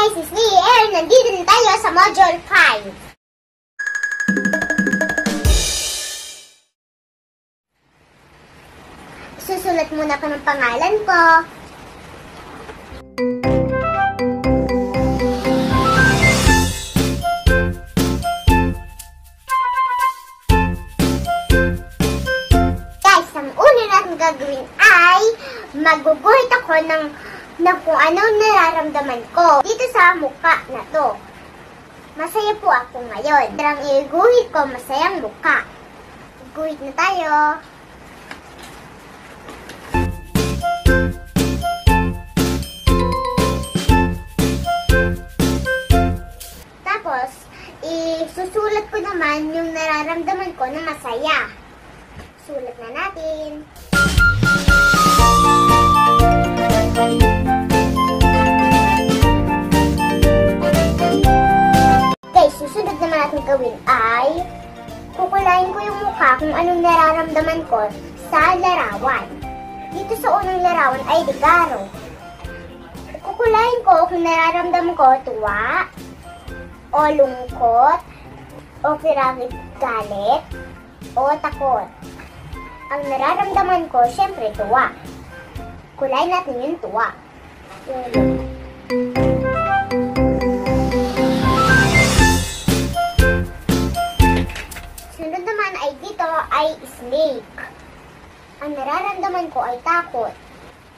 guys, it's me, Aaron. Nandito na tayo sa Module 5. Susulat muna ko ng pangalan ko. Guys, ang una natin gagawin ay maguguhit ako ng, ng kung anong nararamdaman ko dito sa mukha na to. Masaya po ako ngayon. Parang iguhit ko masayang mukha. Guhit na tayo. Tapos, isusulat ko naman yung nararamdaman ko na masaya. Sulat na natin. Guys, susunod naman natin gawin ay kukulayin ko yung mukha kung anong nararamdaman ko sa larawan. Dito sa unang larawan ay ligaro. Kukulayin ko kung nararamdaman ko tuwa, o lungkot, o kirangit galit, o takot. Ang nararamdaman ko, syempre, tuwa. Kulay natin yung tuwa. Sunod dito ay snake. Ang nararamdaman ko ay takot.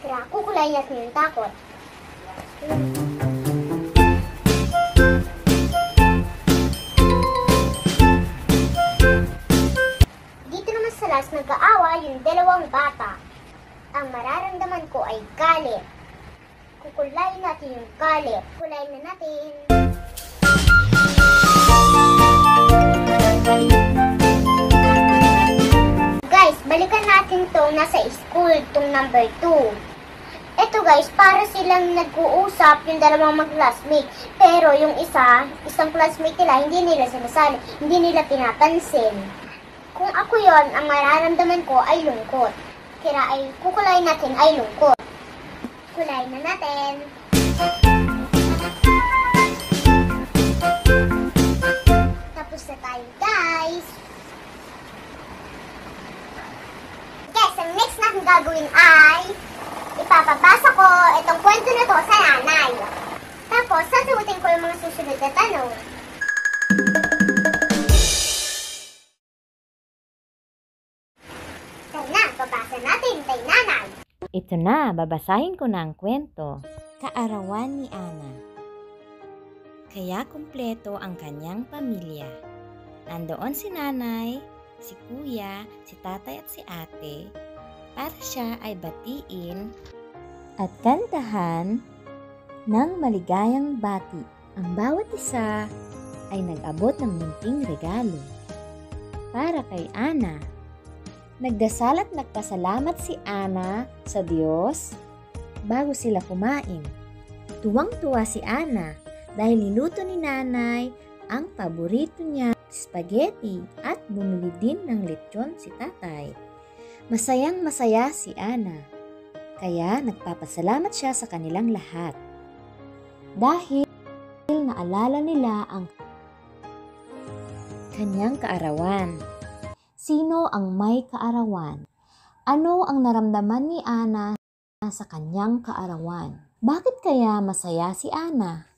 Kaya kukulay natin yung takot. Dito naman sa last nag-aawa yung dalawang bata. Ang mararamdaman ko ay galit. Kukulayin natin yung galit. Kulayin na natin. Balikan natin to nasa school, tong number 2. Ito guys, para silang nag-uusap yung dalawang mag-classmate. Pero yung isa, isang classmate nila, hindi nila sinasali, hindi nila pinapansin. Kung ako yon ang mararamdaman ko ay lungkot. Kaya ay kukulayin natin ay lungkot. Kulayin na natin. Tapos na tayo guys. Guys, ang next natin gagawin ay ipapabasa ko itong kwento na to sa nanay. Tapos, sasagutin ko yung mga susunod na tanong. Tayo na, babasa natin kay nanay. Ito na, babasahin ko na ang kwento. Kaarawan ni Ana. Kaya kumpleto ang kanyang pamilya. Nandoon si nanay, si kuya, si tatay at si ate para siya ay batiin at kantahan ng maligayang bati. Ang bawat isa ay nag-abot ng munting regalo. Para kay Ana, Nagdasal at nagpasalamat si Ana sa Diyos bago sila kumain. Tuwang-tuwa si Ana dahil niluto ni nanay ang paborito niya, spaghetti at bumili din ng lechon si tatay. Masayang masaya si Ana, kaya nagpapasalamat siya sa kanilang lahat. Dahil naalala nila ang kanyang kaarawan. Sino ang may kaarawan? Ano ang naramdaman ni Ana sa kanyang kaarawan? Bakit kaya masaya si Ana?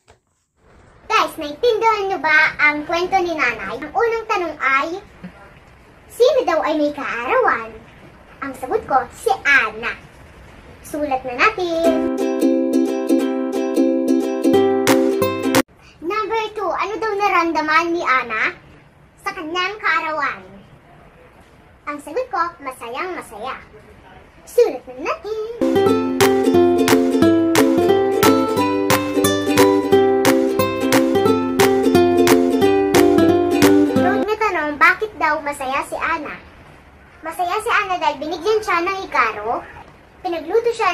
Guys, naintindihan niyo ba ang kwento ni nanay? Ang unang tanong ay, sino daw ay may kaarawan? Ang sagot ko, si Ana. Sulat na natin. Number two, ano daw naramdaman ni Ana sa kanyang kaarawan? Ang sagot ko, masayang masaya. Sulat na natin.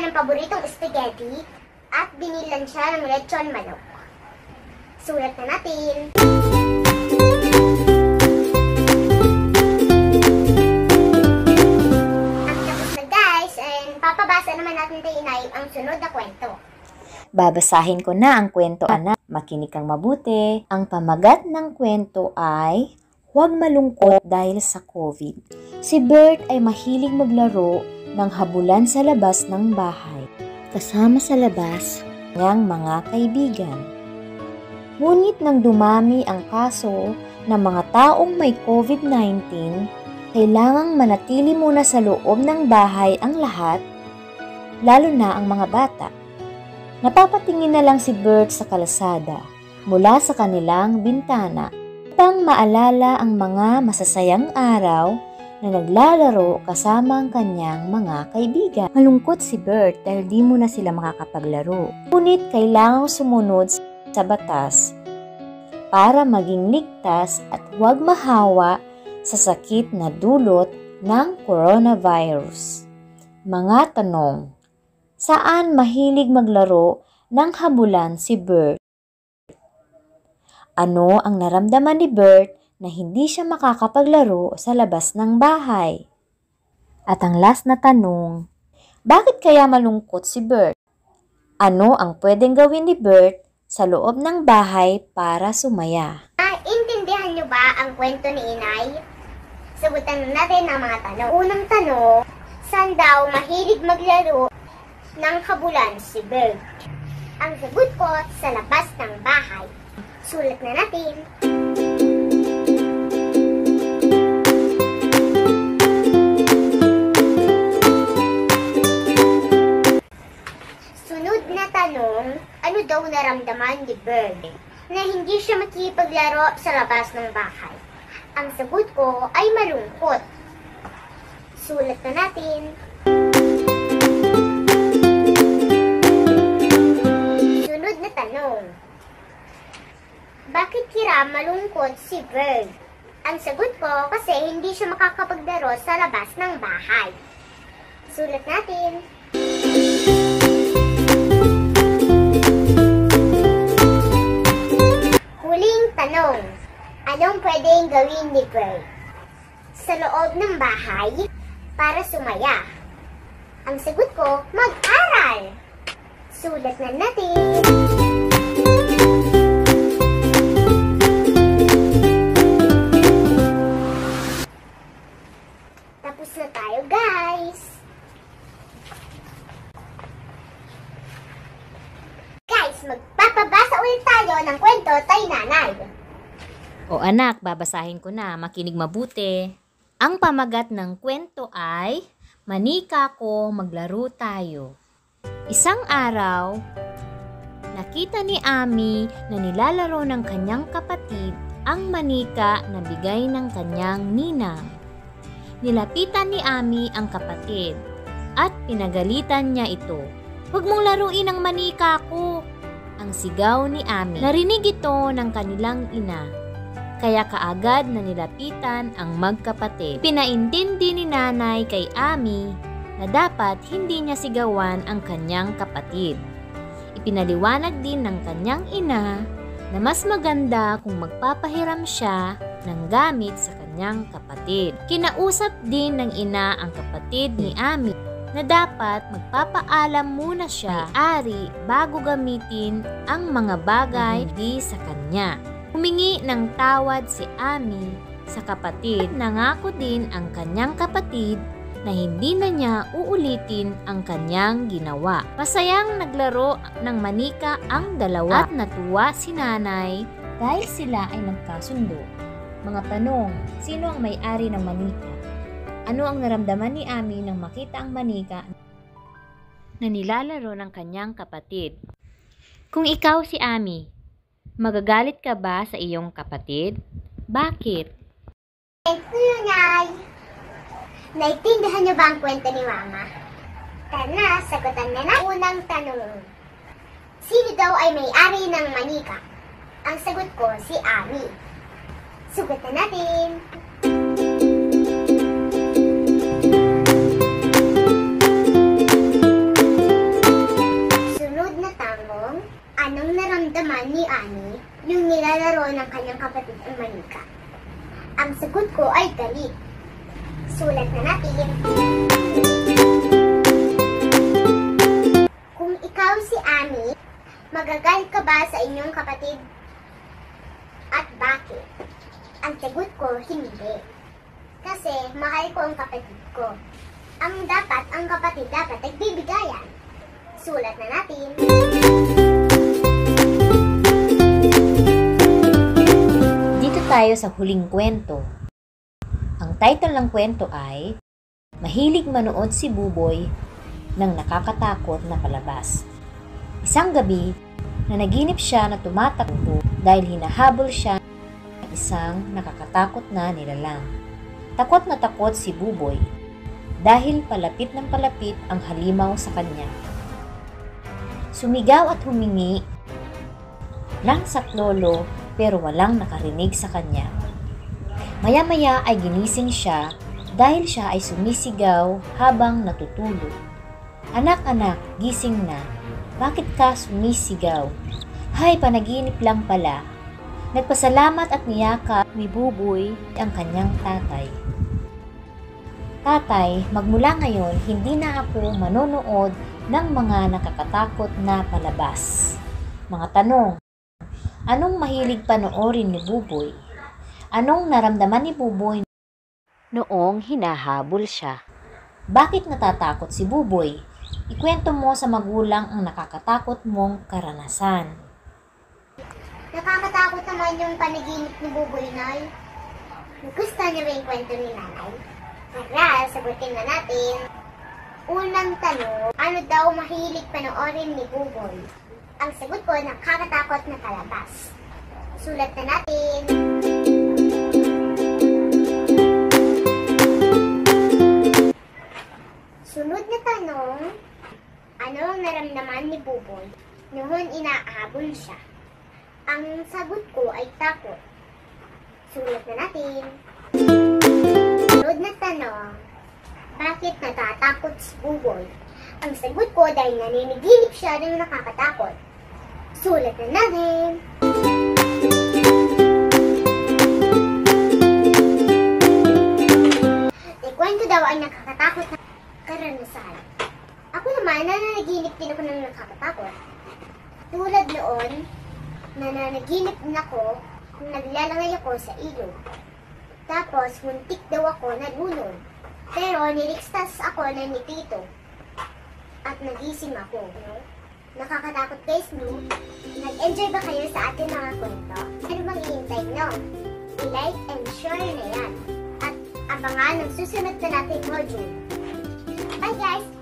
Siya ng paboritong spaghetti, at binilan siya ng lechon manok. Sulat na natin. At guys, and papabasa naman natin kay Inay ang sunod na kwento. Babasahin ko na ang kwento, Ana. Makinig kang mabuti. Ang pamagat ng kwento ay Huwag malungkot dahil sa COVID. Si Bert ay mahilig maglaro ng habulan sa labas ng bahay. Kasama sa labas ng mga kaibigan. Ngunit nang dumami ang kaso ng mga taong may COVID-19, kailangang manatili muna sa loob ng bahay ang lahat, lalo na ang mga bata. Napapatingin na lang si Bert sa kalasada mula sa kanilang bintana upang maalala ang mga masasayang araw na naglalaro kasama ang kanyang mga kaibigan. Malungkot si Bert dahil di mo na sila makakapaglaro. Ngunit kailangang sumunod sa batas para maging ligtas at huwag mahawa sa sakit na dulot ng coronavirus. Mga tanong Saan mahilig maglaro ng habulan si Bert? Ano ang naramdaman ni Bert na hindi siya makakapaglaro sa labas ng bahay? At ang last na tanong, bakit kaya malungkot si Bert? Ano ang pwedeng gawin ni Bert sa loob ng bahay para sumaya? Ah, intindihan niyo ba ang kwento ni Inay? Sagutan natin ang mga tanong. Unang tanong, saan daw mahilig maglaro ng kabulan si Bert? Ang sagot ko, sa labas ng bahay. Sulat na natin. Daw naramdaman ni Bird na hindi siya makipaglaro sa labas ng bahay? Ang sagot ko ay malungkot. Sulat na natin. Sunod na tanong, bakit kira malungkot si Bird? Ang sagot ko kasi hindi siya makakapaglaro sa labas ng bahay. Sulat natin. Tanong, anong pwedeng gawin ni Bird? Sa loob ng bahay para sumaya. Ang sagot ko, mag-aral. Sulat na natin. Tapos na tayo, guys. Guys, magpapabasa ulit tayo ng kwento tay nanay. O anak, babasahin ko na, makinig mabuti. Ang pamagat ng kwento ay, Manika ko, maglaro tayo. Isang araw, nakita ni Ami na nilalaro ng kanyang kapatid ang manika na bigay ng kanyang ninang. Nilapitan ni Ami ang kapatid at pinagalitan niya ito. Huwag mong laruin ang manika ko! Ang sigaw ni Ami. Narinig ito ng kanilang ina kaya kaagad na nilapitan ang magkapatid. Pinaintindi ni nanay kay Ami na dapat hindi niya sigawan ang kanyang kapatid. Ipinaliwanag din ng kanyang ina na mas maganda kung magpapahiram siya ng gamit sa kanyang kapatid. Kinausap din ng ina ang kapatid ni Ami na dapat magpapaalam muna siya ari bago gamitin ang mga bagay hindi sa kanya. Humingi ng tawad si Ami sa kapatid. Nangako din ang kanyang kapatid na hindi na niya uulitin ang kanyang ginawa. Masayang naglaro ng manika ang dalawa at natuwa si nanay dahil sila ay nagkasundo. Mga tanong, sino ang may-ari ng manika? Ano ang naramdaman ni Ami nang makita ang manika na nilalaro ng kanyang kapatid? Kung ikaw si Ami, magagalit ka ba sa iyong kapatid? Bakit? Nay. Naintindihan niyo ba ang kwento ni Mama? Tara sagutan na na. Unang tanong. Sino daw ay may-ari ng manika? Ang sagot ko, si Ami. Sugot na natin. Anong naramdaman ni Ani nung nilalaro ng kanyang kapatid ang manika? Ang sagot ko ay galit. Sulat na natin. Kung ikaw si Ami, Magagalit ka ba sa inyong kapatid? At bakit? Ang sagot ko, hindi. Kasi mahal ko ang kapatid ko. Ang dapat, ang kapatid dapat nagbibigayan. Sulat na natin. Tayo sa huling kwento. Ang title ng kwento ay Mahilig manood si Buboy ng nakakatakot na palabas. Isang gabi, nanaginip siya na tumatakbo dahil hinahabol siya ng isang nakakatakot na nilalang. Takot na takot si Buboy dahil palapit ng palapit ang halimaw sa kanya. Sumigaw at humingi ng saklolo pero walang nakarinig sa kanya. Maya-maya ay ginising siya dahil siya ay sumisigaw habang natutulog. Anak-anak, gising na. Bakit ka sumisigaw? Hay, panaginip lang pala. Nagpasalamat at niyaka ni Buboy ang kanyang tatay. Tatay, magmula ngayon, hindi na ako manonood ng mga nakakatakot na palabas. Mga tanong, anong mahilig panoorin ni Buboy? Anong naramdaman ni Buboy noong hinahabol siya? Bakit natatakot si Buboy? Ikwento mo sa magulang ang nakakatakot mong karanasan. Nakakatakot naman yung panaginip ni Buboy Noy. Gusto niyo ba yung kwento ni Nanay? Tara, sagutin na natin. Unang tanong, ano daw mahilig panoorin ni Buboy? Ang sagot ko, nakakatakot na palabas. Sulat na natin. Sunod na tanong, ano ang naramdaman ni Buboy noon inaabol siya? Ang sagot ko ay takot. Sulat na natin. Sunod na tanong, bakit natatakot si Buboy? Ang sagot ko dahil naniniginip siya ng nakakatakot. Sulat na natin. Ikwento daw ay nakakatakot na karanasan. Ako naman, nananaginip din ako ng nakakatakot. Tulad noon, nananaginip din ako kung naglalangay ako sa ilog. Tapos, muntik daw ako nalunod. Pero, nilikstas ako na ni Tito. At nagising ako. No? Nakakatakot guys, no? Nag-enjoy ba kayo sa ating mga kwento? Ano bang iintay nyo? I-like and share na yan. At abangan ang susunod na natin module. Bye guys!